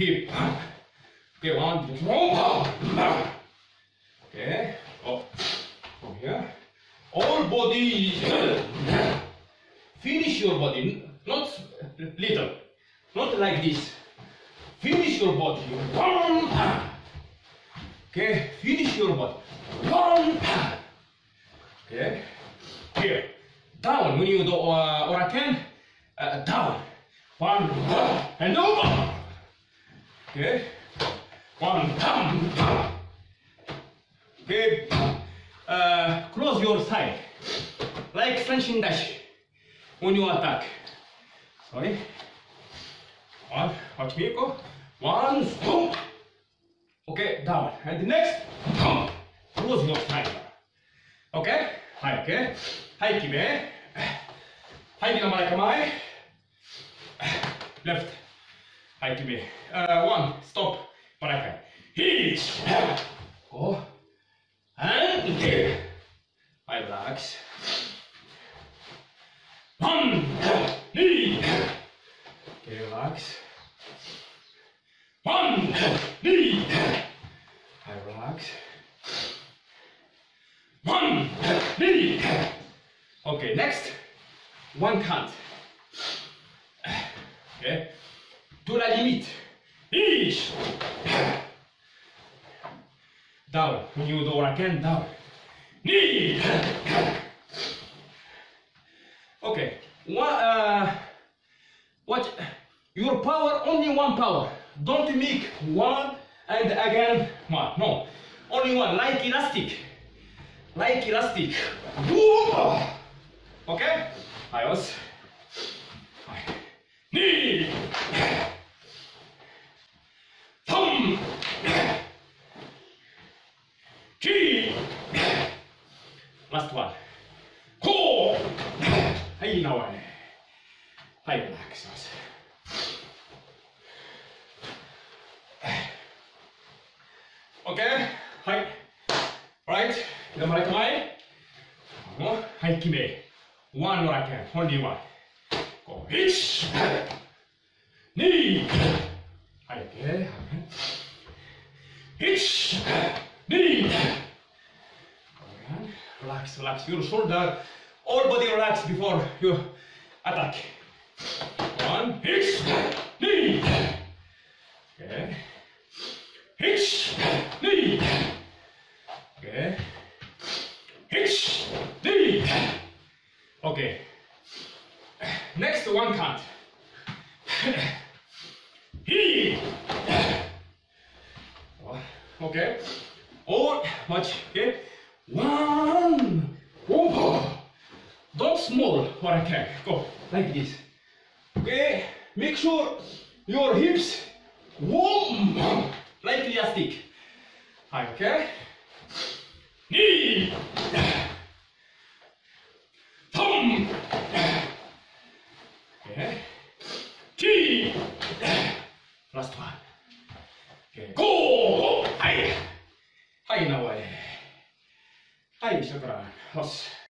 hip. Okay, one, two, three. Okay, oh, from here. All body. Finish your body, not little, not like this. Finish your body. Okay, finish your body. Okay, here, down. When you do uh, uraken, uh, down. One, and over. Okay, One. Good. Uh, close your side. Like Senshin Dashi when you attack. Sorry. One. Watch me go. One. Boom. Okay, down. And the next. Boom. Close your side. Okay? Hi, okay? Hi, Kime. Hi, Kime. Left. Hi, to be. Uh, one, stop, baraka. Hitch, go, and two. I relax. One, knee. Okay, relax. One, knee. I relax. One, knee. Okay, next, one count. Okay. To la limite. Each. Down. When you do again, down. Knee. Okay. One, uh, what? Your power, only one power. Don't make one and again one. No. Only one, like elastic. Like elastic. Okay? はい、Last one. 4! はい、now one. はい、リラックスします。OK? はい。Right? 頑張れ、構え。はい、決め。One more again. Only one. Go. 1、2、はい、OK? 1、2、 Relax, relax. Your shoulder, all body relax before you attack. One, hits, knee. Okay. Hits, knee. Okay. Hits, knee. Okay. Next one count. He. Okay. All much. Okay. One. Oh. Don't small or I can. Go like this. Okay. Make sure your hips warm like elastic. Okay. Knee. Thumb. Okay. T. Last one. Okay. Go. は deze vraag. Als